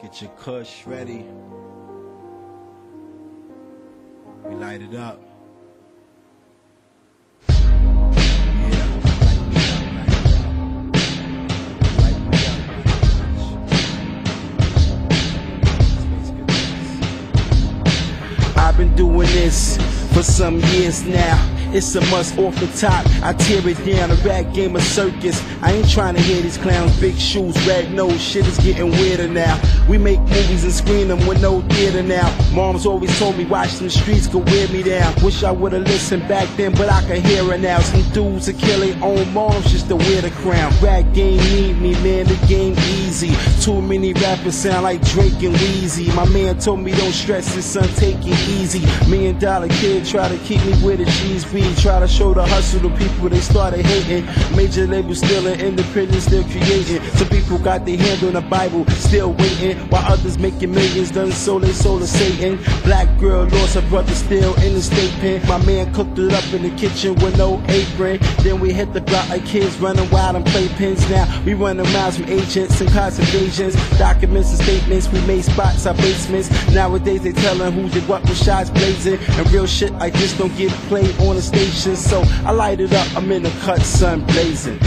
Get your kush ready. We light it up. I've been doing this for some years now. It's a must off the top. I tear it down. A rap game of circus. I ain't trying to hear these clowns. Big shoes, red nose. Shit is getting weirder now. We make movies and screen them with no theater now. Mom's always told me watch them streets could wear me down. Wish I would've listened back then, but I can hear it now. Some dudes are killing own moms just to wear the crown. Rap game need me, man. The game. Too many rappers sound like Drake and Weezy. My man told me don't stress it, son. Take it easy. Million dollar kid try to keep me with a cheese beat. Try to show the hustle to people they started hating. Major labels still in independent, still creating. Some people got their hand on the Bible, still waiting. While others making millions, done sold they soul to Satan. Black girl lost her brother still in the state pen. My man cooked it up in the kitchen with no apron. Then we hit the block like kids running wild and playpens. Now we running miles from agents and cops invasions. Documents and statements, we made spots, our basements. Nowadays they telling who did what with shots blazing. And real shit I just don't get played on the station. So I light it up, I'm in the cut, sun blazing.